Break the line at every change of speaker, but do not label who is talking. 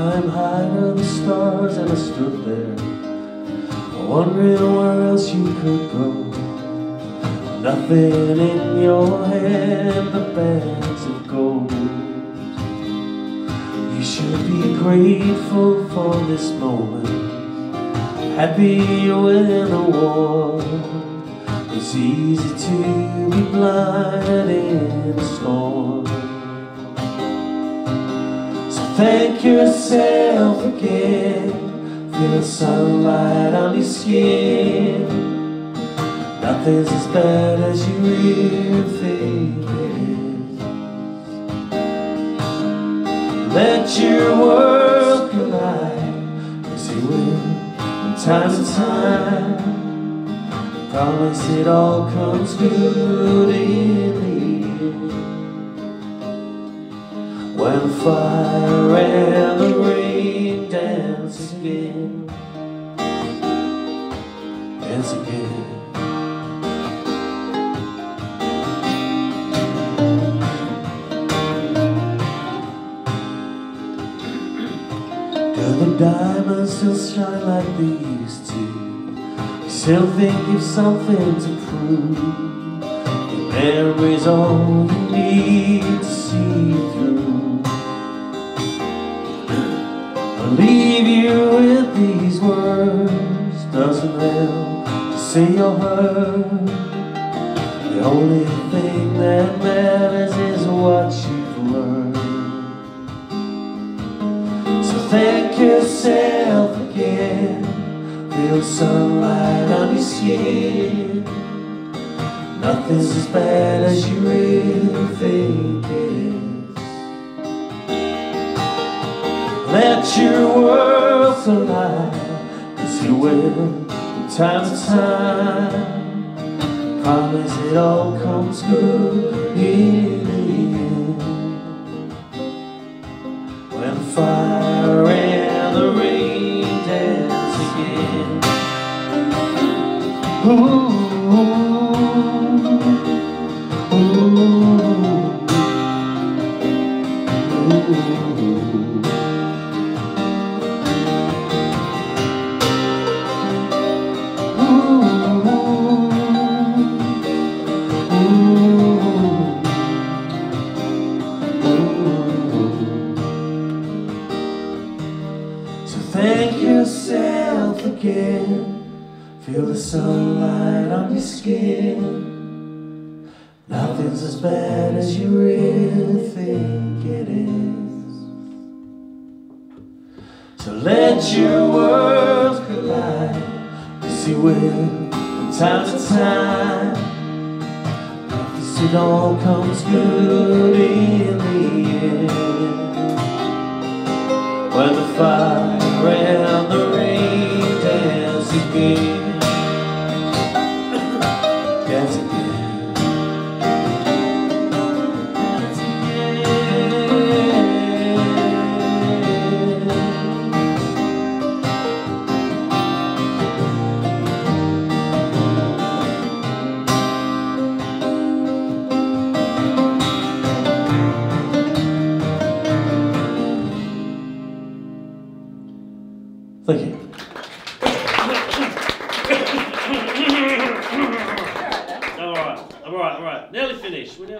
climbed high to the stars and I stood there Wondering where else you could go. Nothing in your hand but bags of gold. You should be grateful for this moment. Happy you win the war. It's easy to be blind in a storm thank yourself again Feel the sunlight on your skin. Nothing's as bad as you really think it is. Let your world collide As you will time to time. Promise it all comes good in the end. When fire Dance again the diamonds still shine like they used to? Still think you've something to prove? Your memory's all you need help to see you're hurt. The only thing that matters is what you've learned. So thank yourself again. Feel sunlight on your skin. Nothing's as bad as you really think it is. Let your world collide. Cause you will time to time Promise it all comes good in the end when the fire and the rain dance again. Ooh, ooh, ooh. So thank yourself again. Feel the sunlight on your skin. Nothing's as bad as you really think it is. So let your worlds collide. Cause you will from time to time. Cause it all comes good in the end. When the fire
All right, all right, all right. Nearly finished. We're nearly